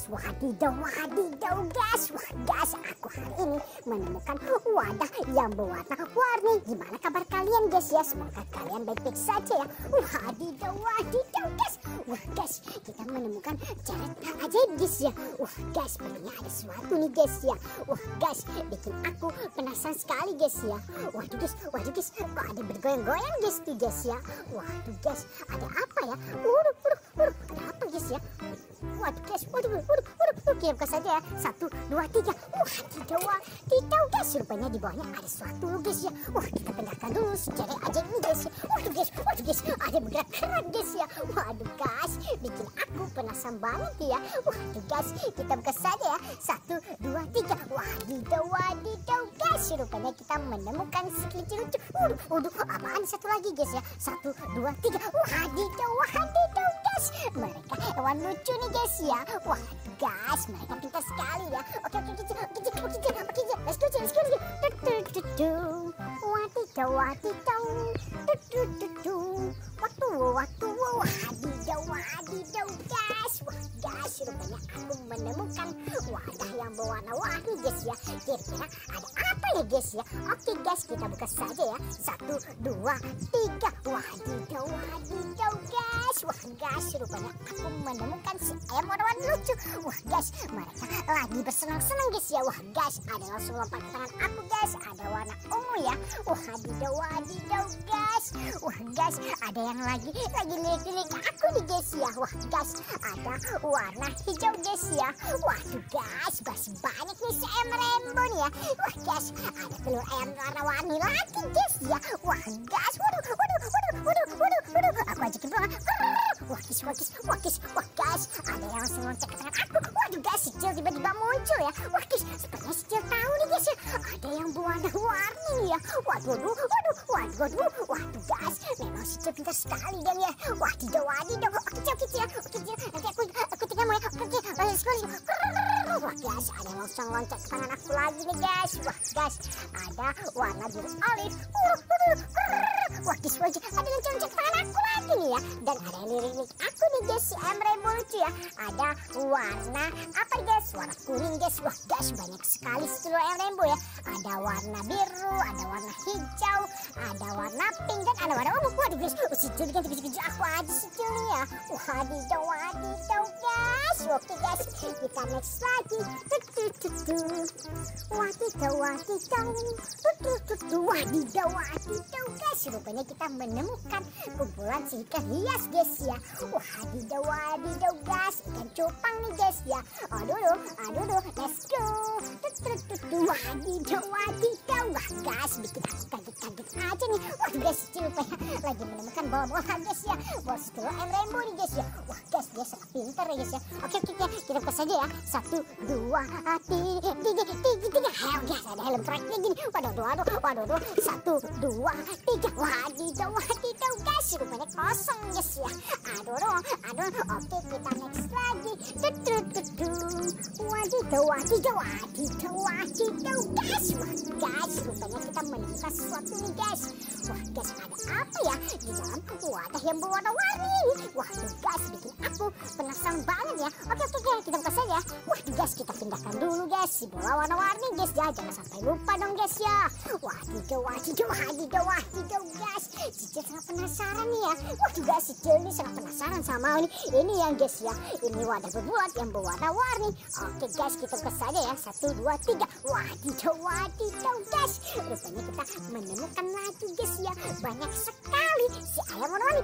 gas, wadidaw, wadidaw, gas, wah gas. Aku hari ini menemukan wadah yang berwarna warni. Gimana kabar kalian guys ya? Semoga kalian baik-baik saja ya. Wadidaw, wadidaw, gas. Wah gas, kita menemukan cara ajaib guys ya. Wah gas, sepertinya ada sesuatu nih guys ya. Wah gas, bikin aku penasaran sekali guys ya. Waduh guys, waduh guys, kok ada bergoyang-goyang guys tuh guys ya. Waduh guys, ada apa ya? Waduh, guys ya? Waduh guys, waduh, waduh, waduh, waduh, saja ya. Satu, dua, tiga. Wah, tidak, wah, tidak guys. Rupanya di bawahnya ada sesuatu guys ya. Wah, kita pindahkan dulu secara aja ini guys ya. Waduh guys, waduh guys, ada bergerak keran guys ya. Waduh guys, bikin aku penasaran banget ya. Waduh guys, kita buka saja ya. Satu, dua, tiga. Wadidaw, wadidaw guys. Rupanya kita menemukan sekelintir lucu. Waduh, waduh, apaan satu lagi guys ya. Satu, dua, tiga. Wadidaw, wadidaw guys. Hewan lucu nih guys ya. Wah guys, mereka pintar sekali ya. Oke, oke, oke, oke, oke, oke, oke, let's go, let's go, let's go. Du, du, du, du. Wadidaw, wadidaw. Du. Waktu, waktu, wadidaw, wadidaw guys. Wah guys, rupanya aku menemukan wadah yang berwarna-warni guys ya. Kira-kira ada apa ya guys ya? Oke guys, kita buka saja ya. Satu, dua, tiga. Wadidaw, wadidaw Wah guys, rupanya aku menemukan si ayam warna-warni lucu. Wah guys, mereka lagi bersenang-senang guys ya. Wah guys, ada langsung lompat ke tangan aku guys. Ada warna ungu ya. Wah wadidaw, wadidaw guys. Wah guys, ada yang lagi lagi lirik-lirik aku nih guys ya. Wah guys, ada warna hijau guys ya. Waduh guys, masih banyak nih si ayam rainbow nih ya. Wah guys, ada telur ayam warna-warni lagi guys ya. Wah guys, waduh, Oke Cil, oke Cil, oke Cil. Nanti aku, aku tinggalmu ya. Oke Cil, let's go, let's go. Wah guys, ada langsung loncat ke tangan aku lagi nih guys. Wah guys, ada warna biru olive. Wah guys, wajah ada yang loncat ke tangan aku lagi nih ya. Dan ada yang lirik-lirik aku si Rainbow lucu ya. Ada warna apa nih guys? Warna kuning guys. Wah guys, banyak sekali seluruh Rainbow ya. Ada warna biru, ada warna hijau, ada warna pink dan ada warna ungu. Waduh guys, oh, si Jul kan kejar aku aja si Jul nih ya. Wadidaw, wadidaw guys. Oke guys, kita next lagi. Wadidaw, wadidaw. Wadidaw, wadidaw guys. Rupanya kita menemukan kumpulan si hias guys ya. Wadidaw, wadidaw guys. Ikan cupang nih guys ya. Aduh, aduh, aduh. Let's go. Tutututu. Wadidaw, wadidaw. Wah guys, bikin aku kaget-kaget aja nih. Wah guys, rupanya lagi menemukan bola-bola guys ya. Bola setelah M Rainbow nih guys ya. Wah guys, dia sangat pintar ya guys ya. Oke, oke, oke. Kita buka saja ya. Satu, dua, tiga, tiga, tiga, tiga. Hell guys, ada helm tracknya gini. Waduh, waduh, waduh, waduh, waduh. Satu, dua, tiga. Wadidaw, wadidaw guys. Rupanya kosong guys ya. Aduh, aduh, aduh. Oke, kita next lagi. Tutututu. Wadidaw, wadidaw, wadidaw, wadidaw guys. Wah guys, rupanya kita menemukan sesuatu nih guys. Wah guys, ada apa ya di dalam wadah yang berwarna-warni? Wah guys, bikin aku penasaran banget ya. Oke, oke, oke, kita buka saja. Guys, kita pindahkan dulu guys si bola warna-warni guys ya. Jangan sampai lupa dong guys ya. Wadidaw, wadidaw, wadidaw, wadidaw guys. Cicil sangat penasaran nih ya. Wah guys, Cicil ini sangat penasaran sama ini. Ini yang guys ya. Ini wadah berbuat yang berwarna-warni. Oke guys, kita buka saja ya. Satu, dua, tiga. Wadidaw, wadidaw guys. Rupanya kita menemukan lagi guys ya. Banyak sekali si ayam warna-warni.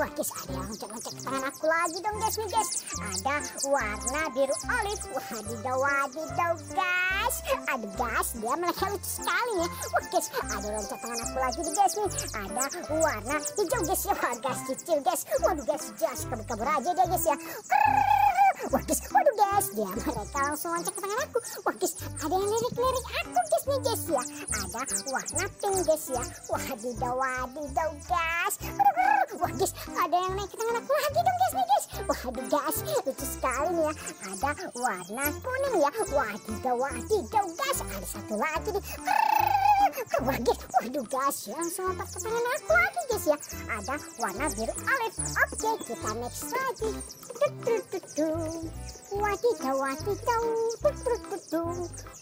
Wah guys, ada yang loncat-loncat ke tangan aku lagi dong guys nih guys. Ada warna biru olive. Wadidaw, wadidaw guys. Ada guys, dia mereka lucu sekali ya. Wah guys, ada loncat tangan aku lagi nih guys nih. Ada warna hijau guys ya. Wah guys, kecil guys. Waduh guys, jelas kabur-kabur aja dia guys ya. Wah guys, waduh guys, dia mereka langsung loncat ke tangan aku. Wah guys, ada yang lirik-lirik aku guys nih guys ya. Ada warna pink guys ya. Wadidaw, wadidaw guys. Wah guys, ada yang naik ke tangan aku lagi dong guys nih guys. Waduh guys, lucu sekali nih ya. Ada warna kuning ya. Wadidaw, wadidaw guys. Ada satu lagi nih. Wah guys, waduh guys ya langsung lompat ke tangan aku lagi guys ya. Ada warna biru olive. Oke kita next lagi. Wadidaw, wadidaw, waktu,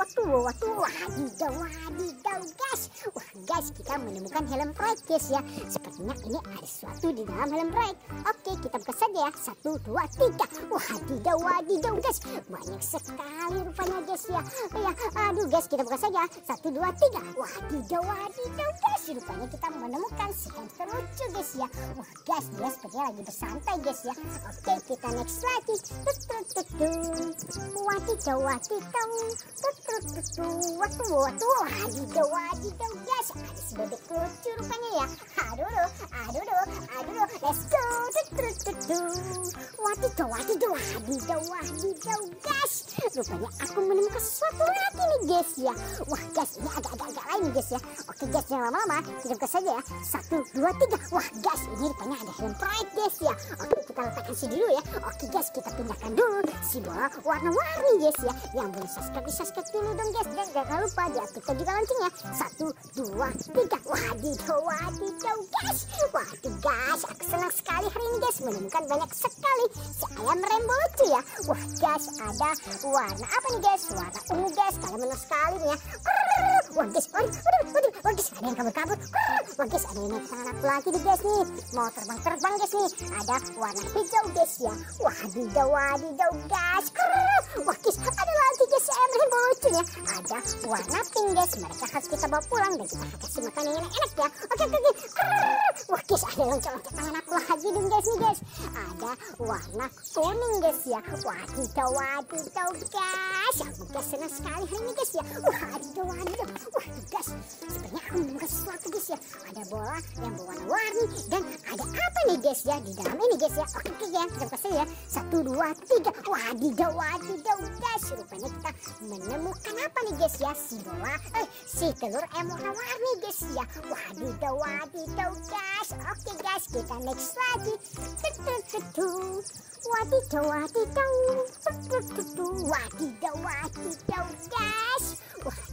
waktu, wadidaw, wadidaw, guys. Wah, guys, kita menemukan helm proyek, guys ya. Sepertinya ini ada sesuatu di dalam helm proyek. Oke, kita buka saja ya. Satu, dua, tiga. Wadidaw, wadidaw, guys. Banyak sekali rupanya, guys ya. Ya, aduh, guys, kita buka saja. Satu, dua, tiga. Wadidaw, wadidaw, guys. Rupanya kita menemukan si hamster lucu, guys ya. Wah, guys, dia sepertinya lagi bersantai, guys ya. Oke, kita next lagi. Tut, tut, wadidaw wadidaw tutu watu watu wadidaw wadidaw guys ada bebek lucu rupanya ya aduh aduh aduh let's go tutu wadidaw wadidaw wadidaw wadidaw guys rupanya aku menemukan sesuatu lagi nih guys ya wah guys ini agak-agak lain guys ya oke guys jangan lama-lama kita buka saja ya satu dua tiga wah guys ini rupanya ada helm pride guys ya oke kita letakkan sini dulu ya. Oke guys kita pindahkan dulu si bola warna-warni guys ya. Yang belum subscribe subscribe dulu dong guys. Dan jangan lupa diaktifkan juga loncengnya satu dua tiga. Wadidaw wadidaw guys. Waduh guys aku senang sekali hari ini guys. Menemukan banyak sekali si ayam rainbow lucu ya. Wah guys ada warna apa nih guys? Warna ungu guys. Kalian menang sekali nih ya wah guys waduh waduh guys ada yang kabur-kabur wah guys ada yang naik tangan aku lagi nih guys nih. Mau terbang-terbang guys nih. Ada warna hijau guys ya. Wadidaw wadidaw guys wah guys ada lagi guys ayam rainbow lucu ya. Ada warna pink guys mereka harus kita bawa pulang dan kita kasih makan yang enak-enak ya. Oke oke oke. Wah guys ada loncat-loncat tangan aku lagi nih guys nih guys ada warna kuning guys ya. Wadidaw wadidaw guys aku guys senang sekali hari ini guys ya. Wadidaw wadidaw wah guys sebenarnya aku menemukan sesuatu guys ya. Ada bola yang berwarna-warni dan ada apa nih guys ya? Di dalam ini guys ya? Oke oke ya. Kita kasih ya. Satu dua tiga. Wadidaw wadidaw guys rupanya kita menemukan apa nih guys ya? Si bola eh si telur ayam warna-warni guys ya? Wadidaw wadidaw guys oke guys kita next lagi. Wadidaw wadidaw. Wadidaw wadidaw guys Waduh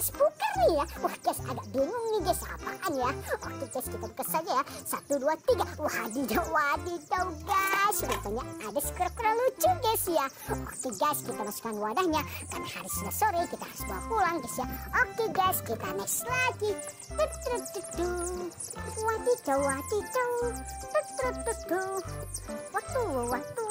rice nih ya. Wah guys, agak bingung nih guys, apaan ya? Oke guys, kita buka saja ya. Satu, dua, tiga. Wadidaw, wadidaw guys. Rupanya ada kura-kura lucu guys ya. Oke guys, kita masukkan wadahnya. Karena hari sudah sore, kita harus bawa pulang guys ya. Oke guys, kita next lagi. Wadidaw, wadidaw. Waktu, waktu.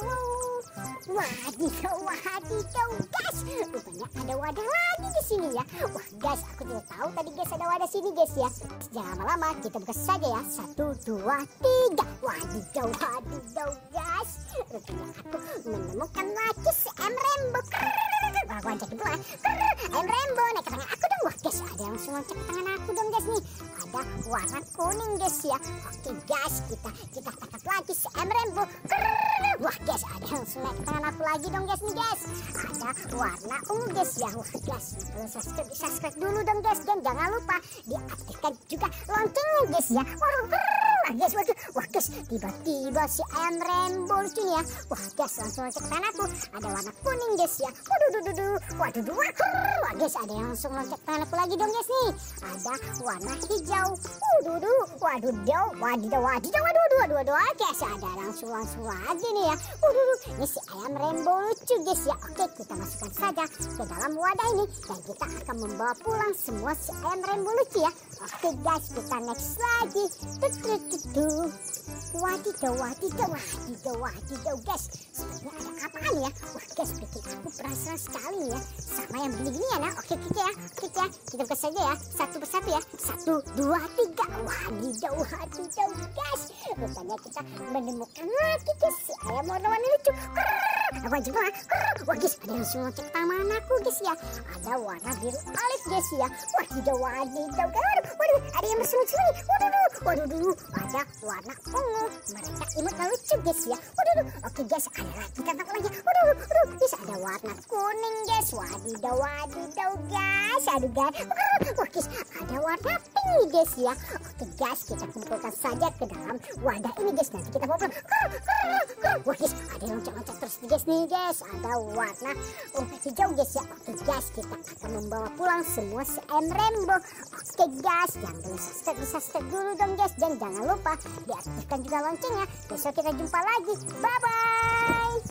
Wadidaw, wadidaw guys. Rupanya ada wadah lagi di sini ya. Wah guys, aku tidak tahu tadi guys ada wadah sini guys ya. Jangan lama-lama, kita buka saja ya. Satu, dua, tiga. Wadidaw, wadidaw guys. Rupanya aku menemukan lagi si M. Wah, aku ajak dulu ya. M Rainbow, naik ke tangan aku dong. Wah guys, ada yang langsung loncat ke tangan aku dong guys nih. Ada warna kuning guys ya. Oke guys, kita kita tangkap lagi si M Rainbow. Wah guys, ada yang langsung naik ke tangan aku lagi dong guys nih guys. Ada warna ungu guys ya. Wah guys, kalau subscribe, subscribe dulu dong guys. Dan jangan lupa diaktifkan juga loncengnya guys ya. Wah guys, waduh, wah guys, tiba-tiba si ayam rainbow lucu ya. Wah guys, langsung loncat ke tangan aku. Ada warna kuning guys ya. Waduh, duh, duh, duh. waduh, duh, wah guys, ada yang langsung loncat ke tangan aku lagi dong guys nih. Ada warna hijau. Waduh, duh, waduh, duh, wadidaw, wadidaw, waduh, waduh, waduh, waduh, guys, ada langsung langsung lagi nih ya. Waduh, duh, ini si ayam rainbow lucu guys ya. Oke, kita masukkan saja ke dalam wadah ini dan kita akan membawa pulang semua si ayam rainbow lucu ya. Oke guys, kita next lagi. Tuh, Wadidaw, wadidaw, wadidaw, wadidaw guys. Sepertinya ada apaan ya? Wah guys, bikin aku penasaran sekali ya. Sama yang begini-ginian ya. Oke, oke ya. Oke ya. Kita buka saja ya. Satu persatu ya. Satu, dua, tiga. Wadidaw, wadidaw guys. Rupanya kita menemukan lagi guys. Si ayam warna-warni lucu. Aku aja bang. Wah guys, ada yang langsung loncat taman aku guys ya. Ada warna biru olive guys ya. Wadidaw, wadidaw. Waduh, waduh, ada yang berselut-selut. Waduh, waduh, waduh. Ada warna ungu. Mereka imut lucu guys ya. Waduh, aduh, Oke guys, ada lagi tangkap lagi. Aduh, aduh, guys ada warna kuning guys. Wadidaw, wadidaw guys. Aduh guys, wah guys ada warna pink nih guys ya. Oke guys, kita kumpulkan saja ke dalam wadah ini guys. Nanti kita pulang. Wah guys, ada loncat-loncat terus guys nih guys. Ada warna oh, hijau guys ya. Oke guys, kita akan membawa pulang semua CM Rainbow. Oke guys, yang belum subscribe bisa subscribe dulu dong dong guys dan jangan lupa diaktifkan juga loncengnya. Besok kita jumpa lagi. Bye bye